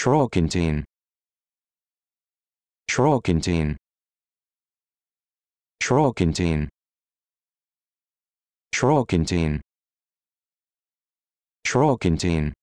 Trollcantine Trollcantine Trollcantine Trollcantine Trollcantine